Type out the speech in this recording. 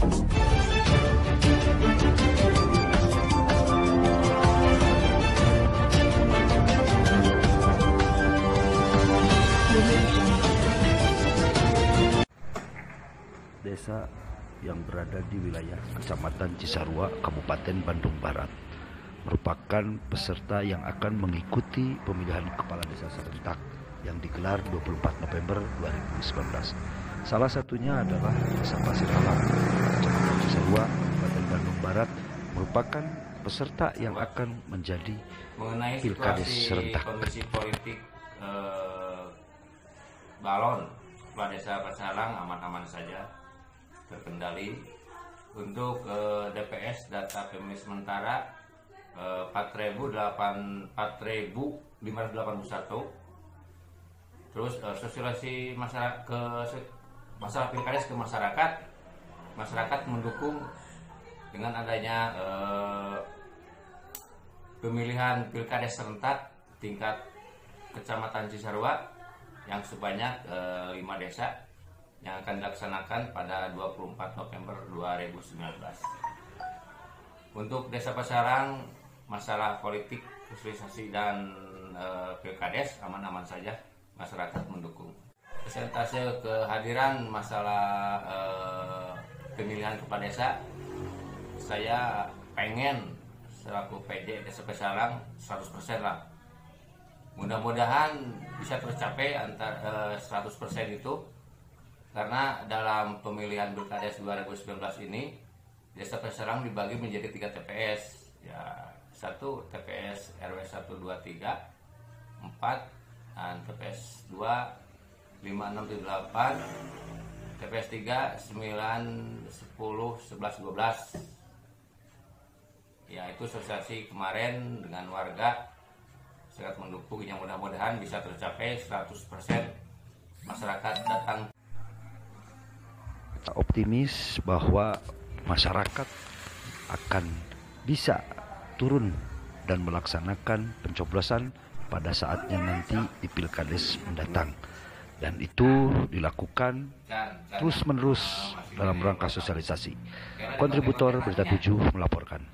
desa yang berada di wilayah Kecamatan Cisarua, Kabupaten Bandung Barat merupakan peserta yang akan mengikuti pemilihan kepala desa serentak yang digelar 24 November 2019. Salah satunya adalah Desa Pasir Alam Barat merupakan peserta yang akan menjadi mengenai Pilkades serentak. kondisi politik eh, balon kepala desa Pasalang aman-aman saja terkendali untuk eh, DPS data pemilih sementara eh, 4.008 4.581 terus eh, sosialisasi masyarakat ke masalah pilkades ke masyarakat masyarakat mendukung dengan adanya eh, pemilihan pilkades serentak tingkat kecamatan Cisarua yang sebanyak eh, lima desa yang akan dilaksanakan pada 24 November 2019. Untuk Desa Pasarang, masalah politik, sosialisasi dan eh, pilkades aman-aman saja, masyarakat mendukung. Persentase kehadiran masalah eh, pemilihan kepala desa, saya pengen selaku PD Desa Pasarang 100% lah. Mudah-mudahan bisa tercapai antar eh, 100% itu. Karena dalam pemilihan Pilkades 2019 ini Desa Pasarang dibagi menjadi tiga TPS ya satu TPS RW 123 4 dan TPS 2 5678 TPS 3 9 10 11 12 ya itu sosialisasi kemarin dengan warga sangat mendukung yang mudah-mudahan bisa tercapai 100% masyarakat datang Kita optimis bahwa masyarakat akan bisa turun dan melaksanakan pencoblosan pada saatnya nanti di Pilkades mendatang. Dan itu dilakukan terus-menerus dalam rangka sosialisasi. Kontributor Berita 7 melaporkan.